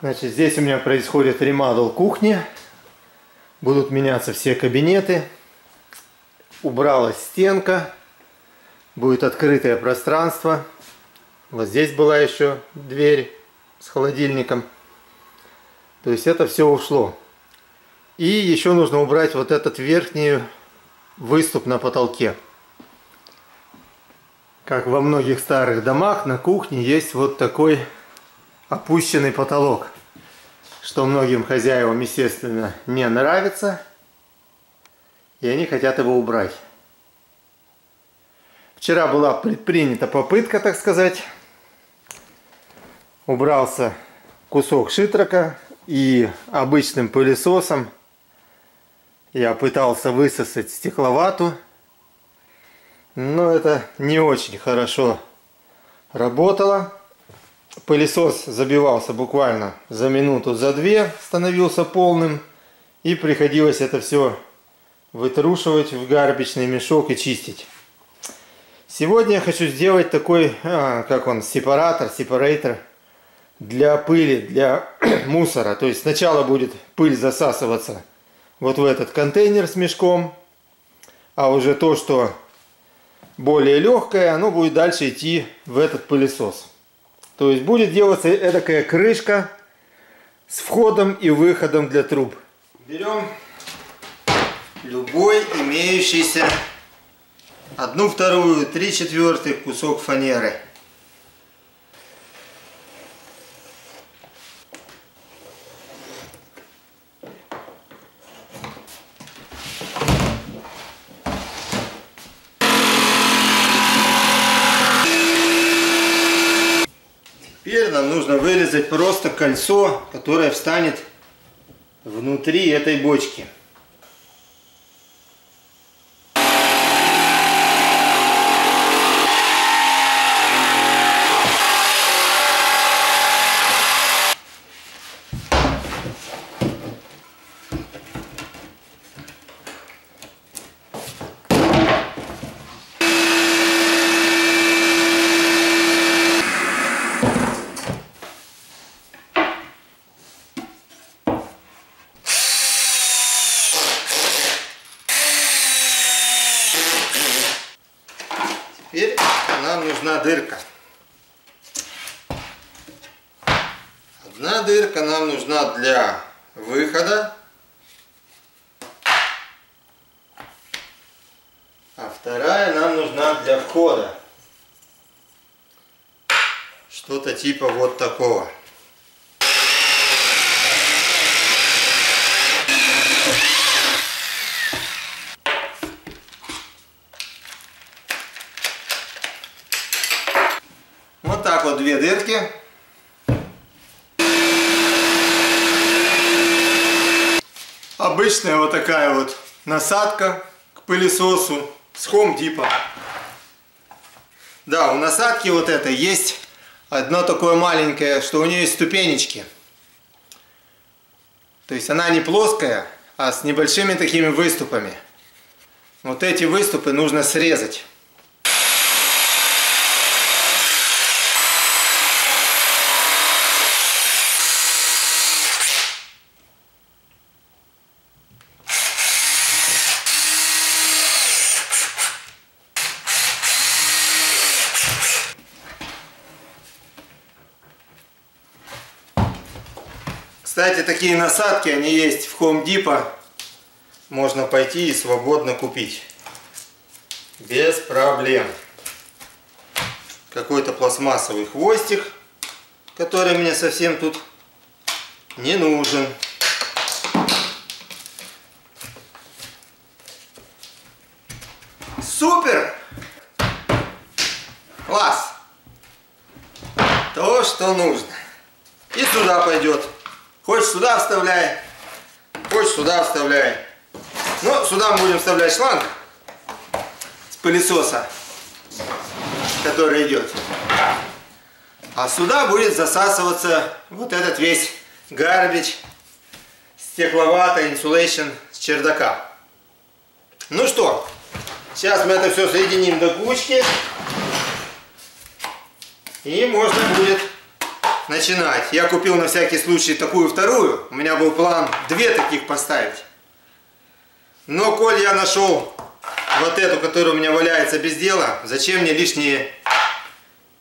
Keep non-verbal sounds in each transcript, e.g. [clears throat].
Значит, здесь у меня происходит ремадл кухни. Будут меняться все кабинеты. Убралась стенка. Будет открытое пространство. Вот здесь была еще дверь с холодильником. То есть это все ушло. И еще нужно убрать вот этот верхний выступ на потолке. Как во многих старых домах на кухне есть вот такой опущенный потолок, что многим хозяевам, естественно, не нравится, и они хотят его убрать. Вчера была предпринята попытка, так сказать, убрался кусок шитрока и обычным пылесосом я пытался высосать стекловату, но это не очень хорошо работало пылесос забивался буквально за минуту, за две, становился полным. И приходилось это все вытрушивать в гарбичный мешок и чистить. Сегодня я хочу сделать такой, а, как он, сепаратор, сепарейтор для пыли, для [clears throat] мусора. То есть сначала будет пыль засасываться вот в этот контейнер с мешком, а уже то, что более легкое, оно будет дальше идти в этот пылесос. То есть будет делаться эдакая крышка с входом и выходом для труб. Берем любой имеющийся одну вторую, три четвертых кусок фанеры. Теперь нам нужно вырезать просто кольцо, которое встанет внутри этой бочки. Теперь нам нужна дырка. Одна дырка нам нужна для выхода, а вторая нам нужна для входа. Что-то типа вот такого. Вот так вот две дырки. Обычная вот такая вот насадка к пылесосу с Depot. Да, у насадки вот этой есть одно такое маленькое, что у нее есть ступенечки. То есть она не плоская, а с небольшими такими выступами. Вот эти выступы нужно срезать. Кстати, такие насадки, они есть в Home Depot. Можно пойти и свободно купить. Без проблем. Какой-то пластмассовый хвостик, который мне совсем тут не нужен. Супер! Класс! То, что нужно. И сюда пойдет. Хочешь сюда вставляй, хочешь сюда вставляй. Ну, сюда мы будем вставлять шланг с пылесоса, который идет. А сюда будет засасываться вот этот весь гарбич, стекловатый инсулейшн с чердака. Ну что, сейчас мы это все соединим до кучки. И можно будет начинать. Я купил на всякий случай такую вторую. У меня был план две таких поставить. Но коль я нашел вот эту, которая у меня валяется без дела, зачем мне лишние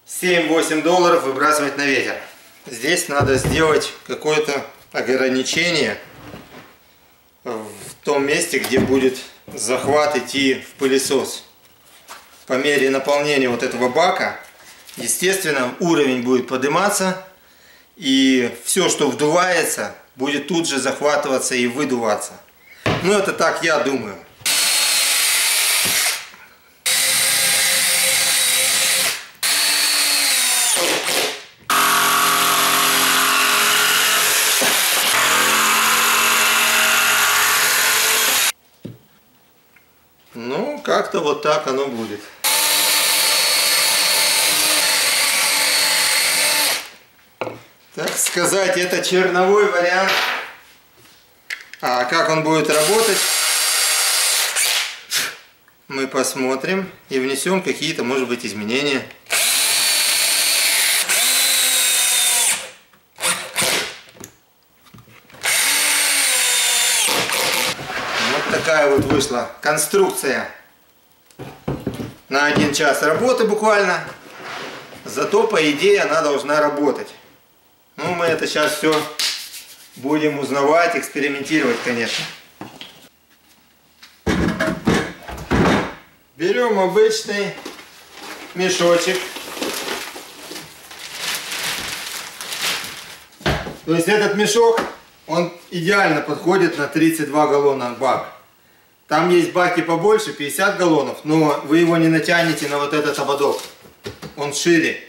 7-8 долларов выбрасывать на ветер? Здесь надо сделать какое-то ограничение в том месте, где будет захват идти в пылесос. По мере наполнения вот этого бака, естественно, уровень будет подниматься, и все, что вдувается, будет тут же захватываться и выдуваться. Ну, это так я думаю. Ну, как-то вот так оно будет. Сказать, это черновой вариант. А как он будет работать, мы посмотрим и внесем какие-то, может быть, изменения. Вот такая вот вышла конструкция на один час работы буквально. Зато, по идее, она должна работать. Ну, мы это сейчас все будем узнавать, экспериментировать, конечно. Берем обычный мешочек. То есть этот мешок, он идеально подходит на 32 галлона бак. Там есть баки побольше, 50 галлонов, но вы его не натянете на вот этот ободок. Он шире.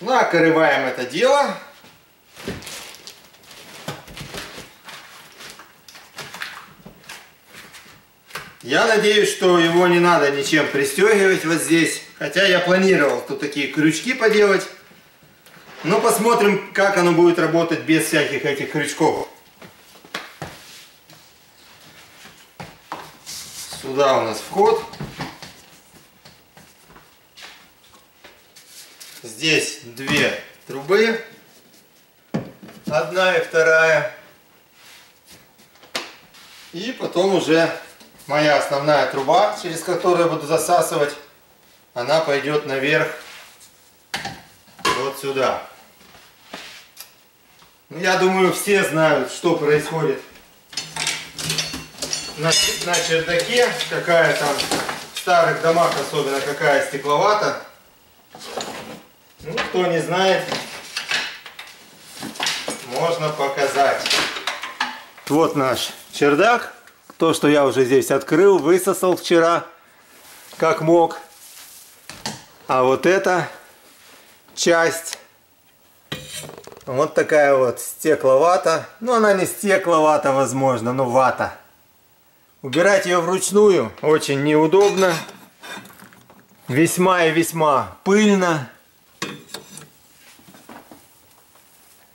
Накрываем это дело. Я надеюсь, что его не надо ничем пристегивать вот здесь. Хотя я планировал тут такие крючки поделать. Но посмотрим, как оно будет работать без всяких этих крючков. Сюда у нас вход. Здесь две трубы. Одна и вторая. И потом уже моя основная труба, через которую я буду засасывать, она пойдет наверх вот сюда. Ну, я думаю, все знают, что происходит на, на чердаке, какая там в старых домах особенно какая стекловата. Ну, кто не знает, можно показать. Вот наш чердак. То, что я уже здесь открыл, высосал вчера, как мог. А вот эта часть, вот такая вот стекловата. Ну, она не стекловата, возможно, но вата. Убирать ее вручную очень неудобно. Весьма и весьма пыльно.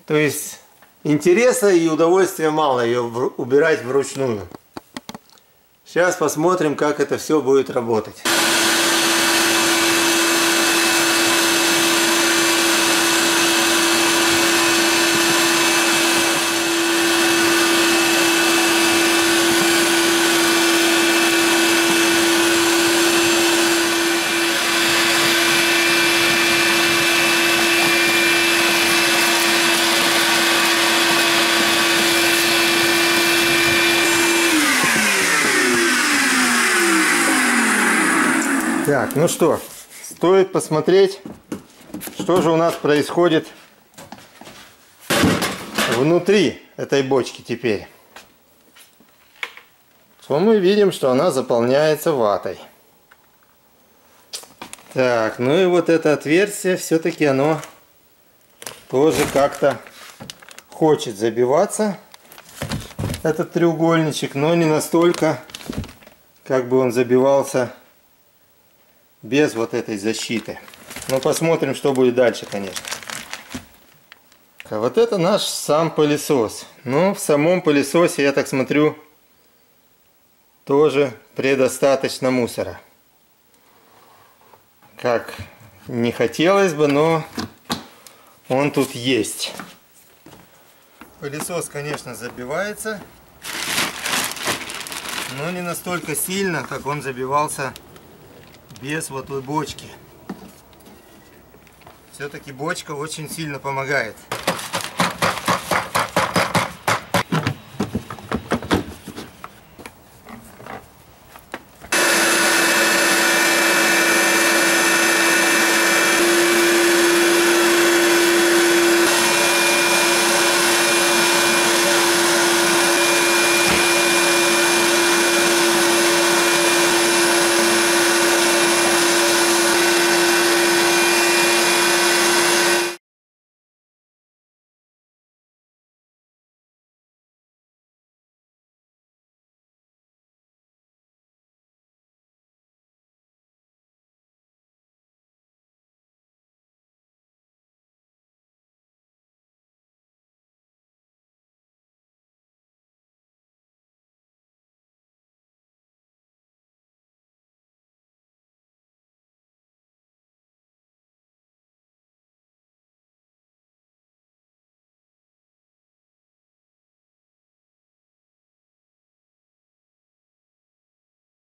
То есть интереса и удовольствия мало ее убирать вручную. Сейчас посмотрим, как это все будет работать. Так, ну что, стоит посмотреть, что же у нас происходит внутри этой бочки теперь. То мы видим, что она заполняется ватой. Так, ну и вот это отверстие, все-таки оно тоже как-то хочет забиваться, этот треугольничек, но не настолько, как бы он забивался без вот этой защиты. Но посмотрим, что будет дальше, конечно. А вот это наш сам пылесос. Ну, в самом пылесосе, я так смотрю, тоже предостаточно мусора. Как не хотелось бы, но он тут есть. Пылесос, конечно, забивается, но не настолько сильно, как он забивался без вот той бочки. Все-таки бочка очень сильно помогает.